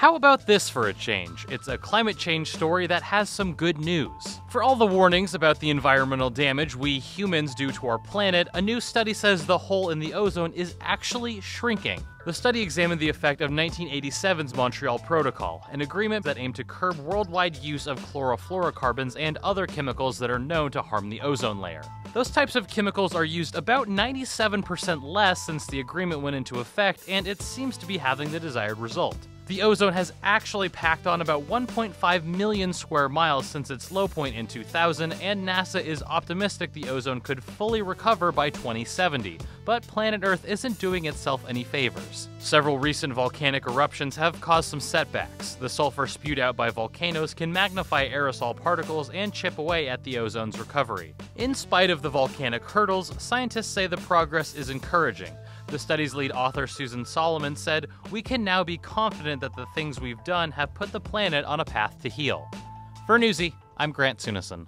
How about this for a change? It's a climate change story that has some good news. For all the warnings about the environmental damage we humans do to our planet, a new study says the hole in the ozone is actually shrinking. The study examined the effect of 1987's Montreal Protocol, an agreement that aimed to curb worldwide use of chlorofluorocarbons and other chemicals that are known to harm the ozone layer. Those types of chemicals are used about 97% less since the agreement went into effect, and it seems to be having the desired result. The ozone has actually packed on about 1.5 million square miles since its low point in 2000, and NASA is optimistic the ozone could fully recover by 2070. But planet Earth isn't doing itself any favors. Several recent volcanic eruptions have caused some setbacks. The sulfur spewed out by volcanoes can magnify aerosol particles and chip away at the ozone's recovery. In spite of the volcanic hurdles, scientists say the progress is encouraging. The study's lead author, Susan Solomon, said, We can now be confident that the things we've done have put the planet on a path to heal. For Newsy, I'm Grant Sunison.